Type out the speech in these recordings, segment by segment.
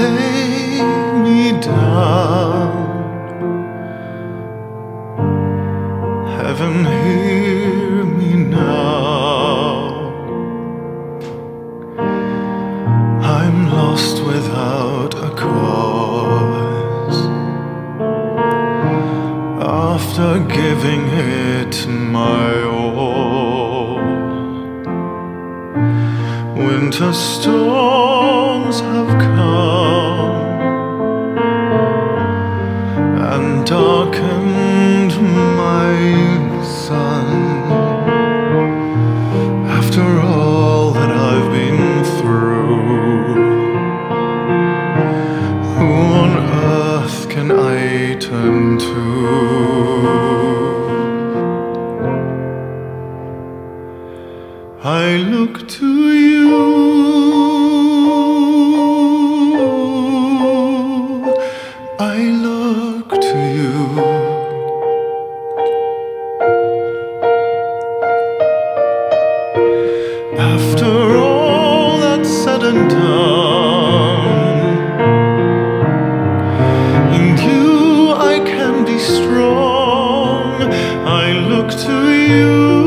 lay me down. Heaven, hear me now. I'm lost without a cause. After giving it my all, winter storms have come. darkened my sun After all that I've been through Who on earth can I turn to? I look to you you.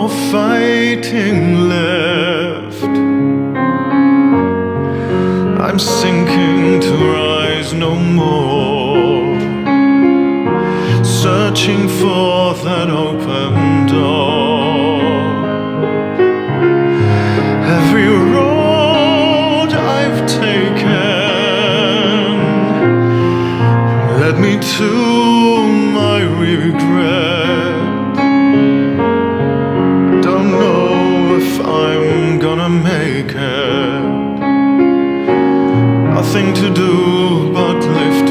more fighting left. I'm sinking to rise no more Searching for to do but lift